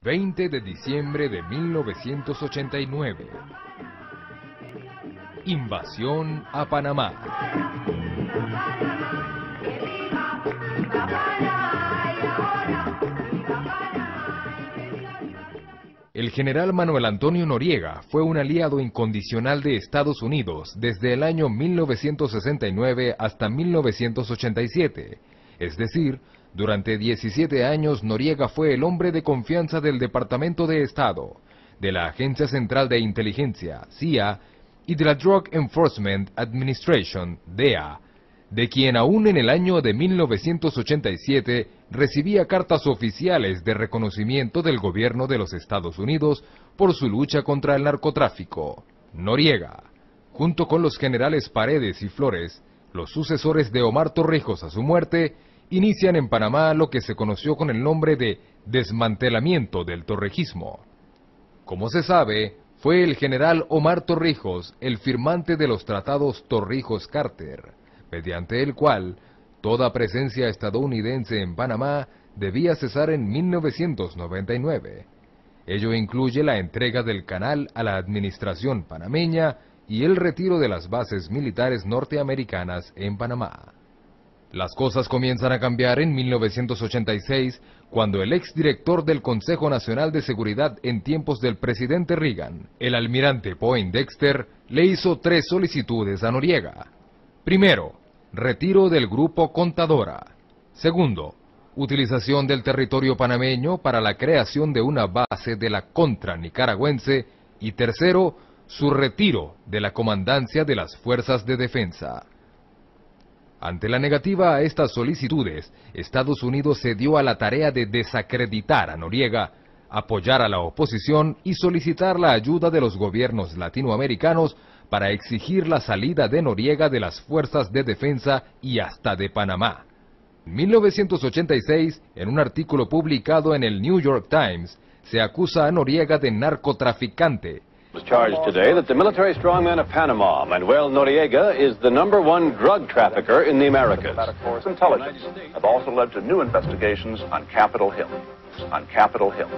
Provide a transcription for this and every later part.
20 de diciembre de 1989. Invasión a Panamá. El general Manuel Antonio Noriega fue un aliado incondicional de Estados Unidos desde el año 1969 hasta 1987, es decir, durante 17 años Noriega fue el hombre de confianza del Departamento de Estado, de la Agencia Central de Inteligencia, CIA, y de la Drug Enforcement Administration, DEA, de quien aún en el año de 1987 recibía cartas oficiales de reconocimiento del gobierno de los Estados Unidos por su lucha contra el narcotráfico. Noriega, junto con los generales Paredes y Flores, los sucesores de Omar Torrijos a su muerte, inician en Panamá lo que se conoció con el nombre de desmantelamiento del torrejismo. Como se sabe, fue el general Omar Torrijos el firmante de los tratados Torrijos-Carter, mediante el cual toda presencia estadounidense en Panamá debía cesar en 1999. Ello incluye la entrega del canal a la administración panameña y el retiro de las bases militares norteamericanas en Panamá. Las cosas comienzan a cambiar en 1986, cuando el exdirector del Consejo Nacional de Seguridad en tiempos del presidente Reagan, el almirante Poindexter, le hizo tres solicitudes a Noriega. Primero, retiro del grupo Contadora. Segundo, utilización del territorio panameño para la creación de una base de la contra nicaragüense. Y tercero, su retiro de la comandancia de las fuerzas de defensa. Ante la negativa a estas solicitudes, Estados Unidos se dio a la tarea de desacreditar a Noriega, apoyar a la oposición y solicitar la ayuda de los gobiernos latinoamericanos para exigir la salida de Noriega de las fuerzas de defensa y hasta de Panamá. En 1986, en un artículo publicado en el New York Times, se acusa a Noriega de narcotraficante was charged today that the military strongman of Panama, Manuel Noriega, is the number one drug trafficker in the Americas. Intelligence have also led to new investigations on Capitol Hill, on Capitol Hill,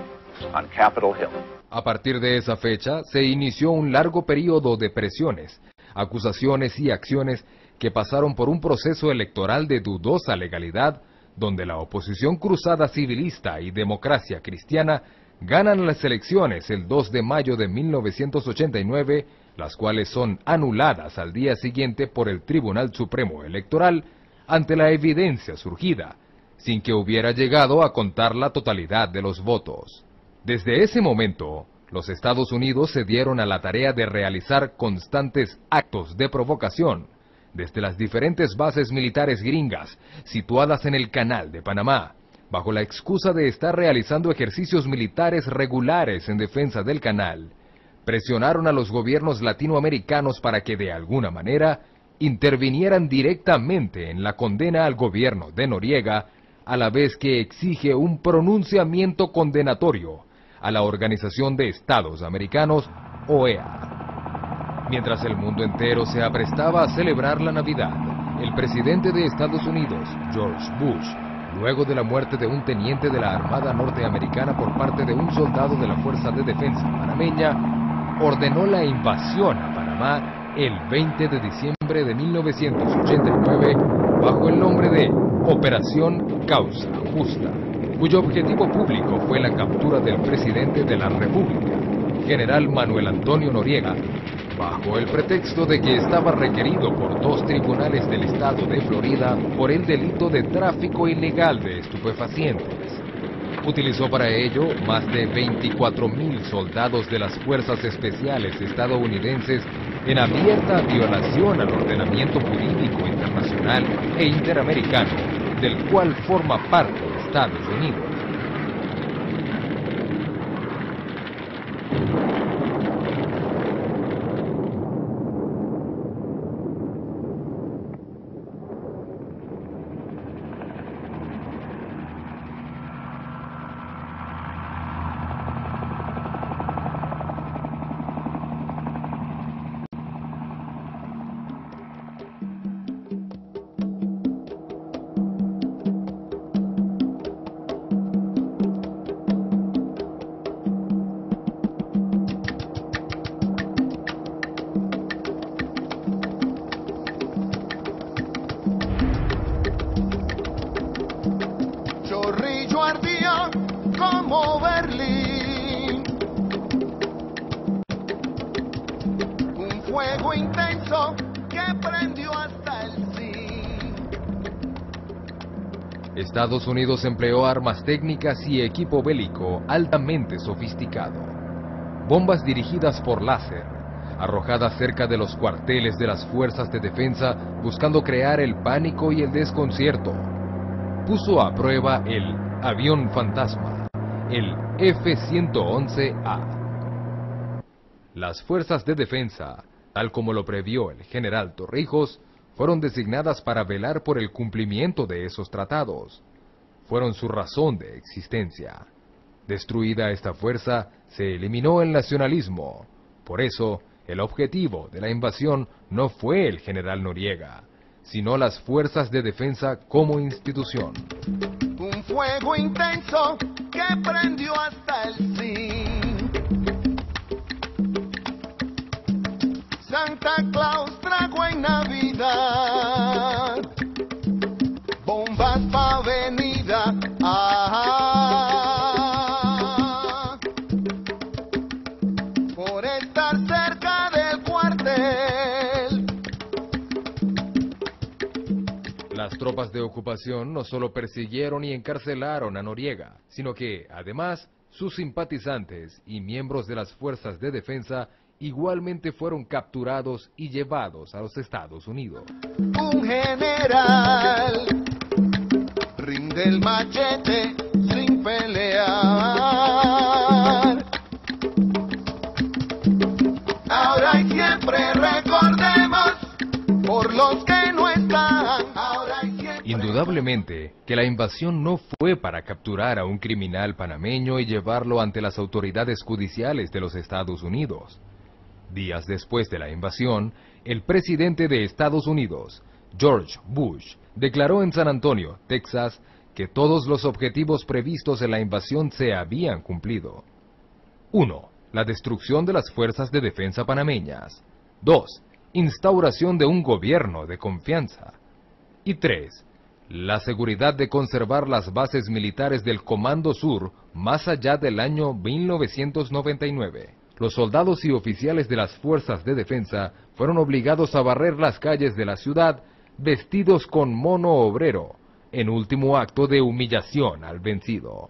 on Capitol Hill. A partir de esa fecha, se inició un largo periodo de presiones, acusaciones y acciones que pasaron por un proceso electoral de dudosa legalidad, donde la oposición cruzada civilista y democracia cristiana ganan las elecciones el 2 de mayo de 1989, las cuales son anuladas al día siguiente por el Tribunal Supremo Electoral ante la evidencia surgida, sin que hubiera llegado a contar la totalidad de los votos. Desde ese momento, los Estados Unidos se dieron a la tarea de realizar constantes actos de provocación, desde las diferentes bases militares gringas situadas en el Canal de Panamá, bajo la excusa de estar realizando ejercicios militares regulares en defensa del canal, presionaron a los gobiernos latinoamericanos para que de alguna manera intervinieran directamente en la condena al gobierno de Noriega, a la vez que exige un pronunciamiento condenatorio a la Organización de Estados Americanos, OEA. Mientras el mundo entero se aprestaba a celebrar la Navidad, el presidente de Estados Unidos, George Bush, luego de la muerte de un teniente de la Armada norteamericana por parte de un soldado de la Fuerza de Defensa panameña, ordenó la invasión a Panamá el 20 de diciembre de 1989 bajo el nombre de Operación Causa Justa, cuyo objetivo público fue la captura del presidente de la República, general Manuel Antonio Noriega, bajo el pretexto de que estaba requerido por dos tribunales del estado de Florida por el delito de tráfico ilegal de estupefacientes. Utilizó para ello más de 24.000 soldados de las Fuerzas Especiales estadounidenses en abierta violación al ordenamiento jurídico internacional e interamericano, del cual forma parte Estados Unidos. Estados Unidos empleó armas técnicas y equipo bélico altamente sofisticado. Bombas dirigidas por láser, arrojadas cerca de los cuarteles de las fuerzas de defensa buscando crear el pánico y el desconcierto. Puso a prueba el avión fantasma, el F-111A. Las fuerzas de defensa, tal como lo previó el general Torrijos, fueron designadas para velar por el cumplimiento de esos tratados. Fueron su razón de existencia. Destruida esta fuerza, se eliminó el nacionalismo. Por eso, el objetivo de la invasión no fue el general Noriega, sino las fuerzas de defensa como institución. Un fuego intenso que prendió hasta el de ocupación no solo persiguieron y encarcelaron a Noriega, sino que, además, sus simpatizantes y miembros de las fuerzas de defensa igualmente fueron capturados y llevados a los Estados Unidos. Un general rinde el machete Indudablemente que la invasión no fue para capturar a un criminal panameño y llevarlo ante las autoridades judiciales de los Estados Unidos. Días después de la invasión, el presidente de Estados Unidos, George Bush, declaró en San Antonio, Texas, que todos los objetivos previstos en la invasión se habían cumplido. 1. La destrucción de las fuerzas de defensa panameñas. 2. Instauración de un gobierno de confianza. Y 3. La seguridad de conservar las bases militares del Comando Sur más allá del año 1999 los soldados y oficiales de las fuerzas de defensa fueron obligados a barrer las calles de la ciudad vestidos con mono obrero, en último acto de humillación al vencido.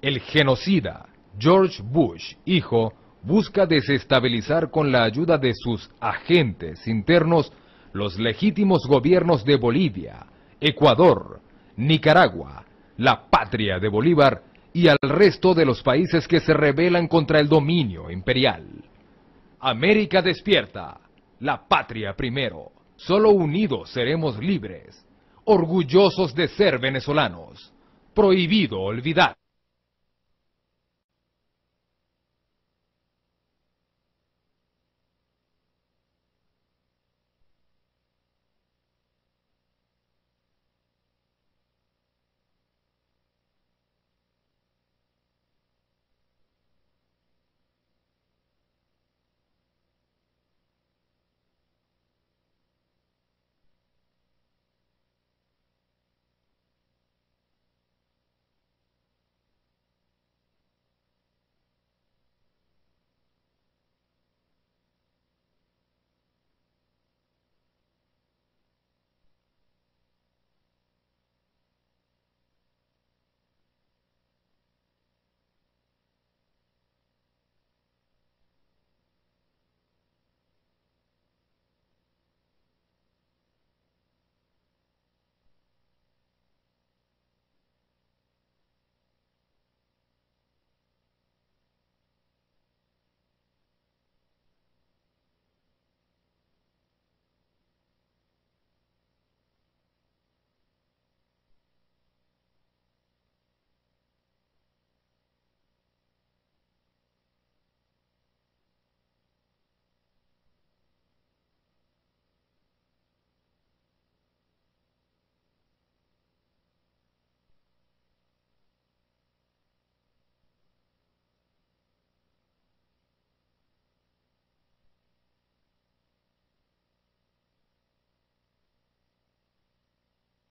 El genocida George Bush, hijo, busca desestabilizar con la ayuda de sus agentes internos los legítimos gobiernos de Bolivia, Ecuador, Nicaragua, la patria de Bolívar y al resto de los países que se rebelan contra el dominio imperial. América despierta, la patria primero. Solo unidos seremos libres, orgullosos de ser venezolanos. Prohibido olvidar.